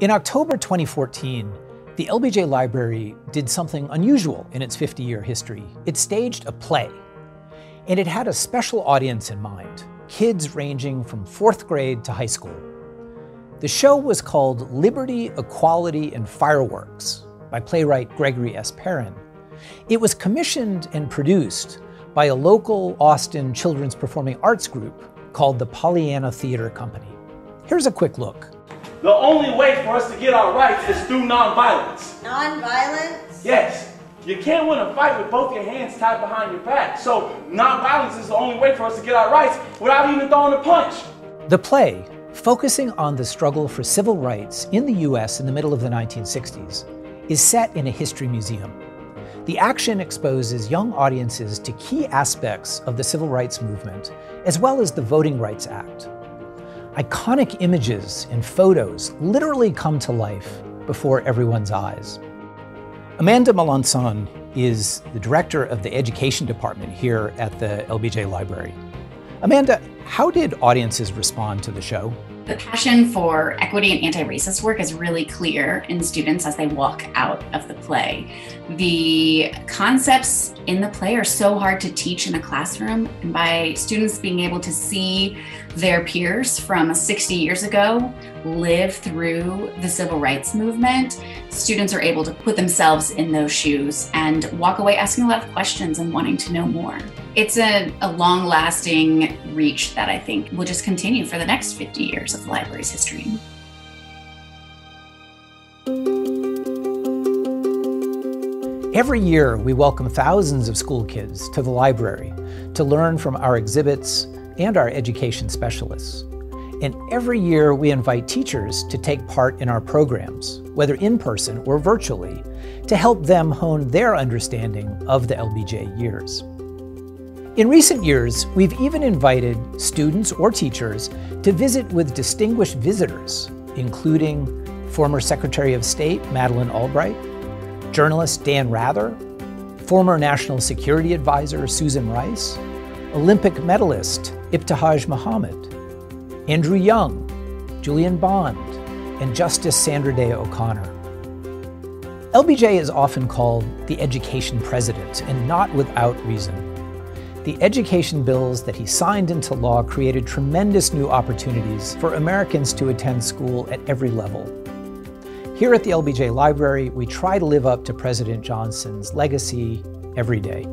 In October 2014, the LBJ Library did something unusual in its 50 year history. It staged a play, and it had a special audience in mind kids ranging from fourth grade to high school. The show was called Liberty, Equality, and Fireworks by playwright Gregory S. Perrin. It was commissioned and produced by a local Austin children's performing arts group called the Pollyanna Theater Company. Here's a quick look. The only way for us to get our rights is through nonviolence. Nonviolence? Yes. You can't win a fight with both your hands tied behind your back. So nonviolence is the only way for us to get our rights without even throwing a punch. The play, focusing on the struggle for civil rights in the US in the middle of the 1960s, is set in a history museum. The action exposes young audiences to key aspects of the civil rights movement, as well as the Voting Rights Act. Iconic images and photos literally come to life before everyone's eyes. Amanda Melancon is the director of the education department here at the LBJ Library. Amanda, how did audiences respond to the show? The passion for equity and anti racist work is really clear in students as they walk out of the play. The concepts in the play are so hard to teach in a classroom, and by students being able to see their peers from 60 years ago live through the civil rights movement, students are able to put themselves in those shoes and walk away asking a lot of questions and wanting to know more. It's a, a long lasting reach that I think will just continue for the next 50 years of the library's history. Every year, we welcome thousands of school kids to the library to learn from our exhibits and our education specialists. And every year, we invite teachers to take part in our programs, whether in person or virtually, to help them hone their understanding of the LBJ years. In recent years, we've even invited students or teachers to visit with distinguished visitors, including former Secretary of State Madeleine Albright, journalist Dan Rather, former National Security Advisor Susan Rice, Olympic medalist Ibtihaj Muhammad, Andrew Young, Julian Bond, and Justice Sandra Day O'Connor. LBJ is often called the education president, and not without reason. The education bills that he signed into law created tremendous new opportunities for Americans to attend school at every level. Here at the LBJ Library, we try to live up to President Johnson's legacy every day.